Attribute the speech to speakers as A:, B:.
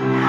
A: Yeah.